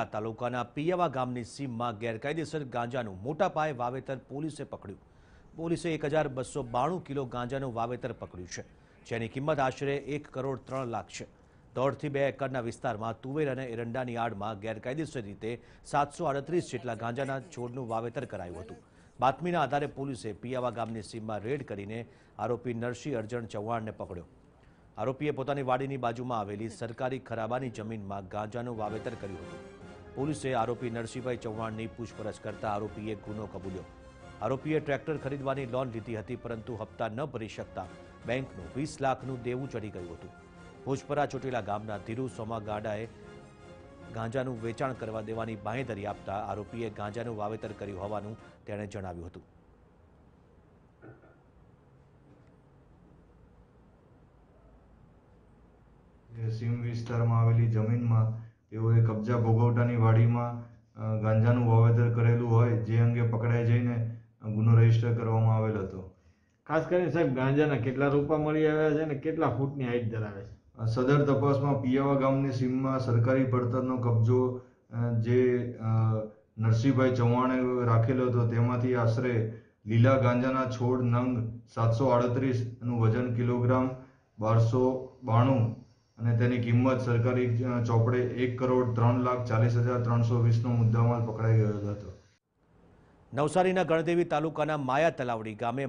તાલુકાના પિયાવા ગામની સીમમાં ગેરકાયદેસર ગાંજાનું મોટા પાયે વાવેતર પોલીસે પકડ્યું પોલીસે એક હજાર બસો બાણું કિલો ગાંજાનું વાવેતર પકડ્યું છે જેની કિંમત આશરે એક કરોડ ત્રણ લાખ છે દોઢથી બે એકરના વિસ્તારમાં તુવેર અને એરંડાની આડમાં ગેરકાયદેસર રીતે સાતસો આડત્રીસ જેટલા ગાંજાના છોડનું વાવેતર કરાયું હતું બાતમીના આધારે પોલીસે પિયાવા ગામની સીમમાં રેડ કરીને આરોપી નરસિંહ અરજણ ચૌહાણને પકડ્યો આરોપીએ પોતાની વાડીની બાજુમાં આવેલી સરકારી ખરાબાની જમીનમાં ગાંજાનું વાવેતર કર્યું હતું પોલીસે આરોપી નરસિંહભાઈ ચૌહાણની પૂછપરછ કરતા આરોપીએ ગુનો કબૂલ્યો આરોપીએ ટ્રેક્ટર ખરીદવાની લોન લીધી હતી પરંતુ હપ્તા ન ભરી શકતા બેંકનું વીસ લાખનું દેવું ચડી ગયું હતું ભોજપરા ચોટીલા ગામના ધીરુ સોમા ગાડાએ ગાંજાનું વેચાણ કરવા દેવાની બાંહેધરી આપતા આરોપીએ ગાંજાનું વાવેતર કર્યું હોવાનું તેણે જણાવ્યું હતું એ સીમ વિસ્તારમાં આવેલી જમીનમાં તેઓએ કબજા ભોગવટાની વાડીમાં ગાંજાનું વાવેતર કરેલું હોય જે અંગે પકડાઈ જઈને ગુનો રજિસ્ટર કરવામાં આવેલ હતો. ખાસ કરીને સાહેબ ગાંજાના કેટલા રૂપા મળી આવ્યા છે ને કેટલા ફૂટની હાઈટ ધરાવે છે? સદર તપાસમાં પિયાવા ગામની સીમમાં સરકારી પડતરનો કબજો જે નરસિંહભાઈ ચૌહાણે રાખેલો હતો તેમાંથી આશરે લીલા ગાંજાના છોડ નંગ સાતસો આડત્રીસનું વજન કિલોગ્રામ બારસો બાણું અને તેની કિંમત સરકારી ચોપડે એક કરોડ ત્રણ લાખ ચાલીસ હજાર ત્રણસો વીસનો મુદ્દામાલ પકડાઈ ગયો હતો. નવસારીના ગણદેવી તાલુકાના માયા તલાવડી ગામે